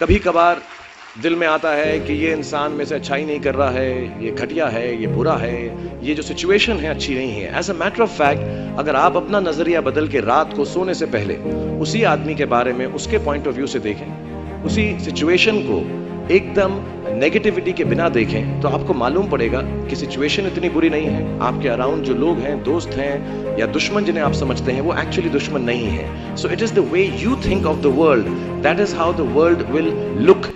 कभी कभार दिल में आता है कि ये इंसान में से अच्छाई नहीं कर रहा है, ये घटिया है, ये बुरा है, ये जो सिचुएशन है अच्छी नहीं है। As a matter of fact अगर आप अपना नज़रिया बदल के रात को सोने से पहले उसी आदमी के बारे में उसके पॉइंट ऑफ़ व्यू से देखें, उसी सिचुएशन को एकदम नेगेटिविटी के बिना देखें तो आपको मालूम पड़ेगा कि सिचुएशन इतनी बुरी नहीं है। आपके अराउंड जो लोग हैं, दोस्त हैं, या दुश्मन जिन्हें आप समझते हैं, वो एक्चुअली दुश्मन नहीं है। So it is the way you think of the world that is how the world will look